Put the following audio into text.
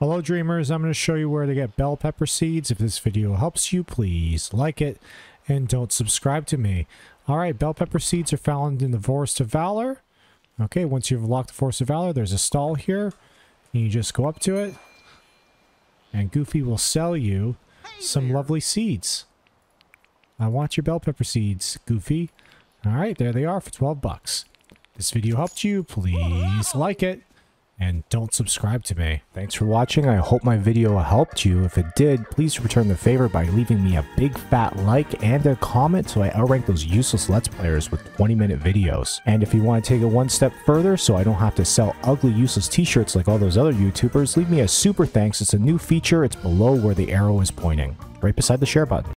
Hello dreamers, I'm going to show you where to get bell pepper seeds. If this video helps you, please like it and don't subscribe to me. Alright, bell pepper seeds are found in the Forest of Valor. Okay, once you've locked the Forest of Valor, there's a stall here. And you just go up to it. And Goofy will sell you some lovely seeds. I want your bell pepper seeds, Goofy. Alright, there they are for 12 bucks. This video helped you, please like it and don't subscribe to me. Thanks for watching. I hope my video helped you. If it did, please return the favor by leaving me a big fat like and a comment so I outrank those useless Let's Players with 20 minute videos. And if you want to take it one step further so I don't have to sell ugly useless t-shirts like all those other YouTubers, leave me a super thanks. It's a new feature. It's below where the arrow is pointing, right beside the share button.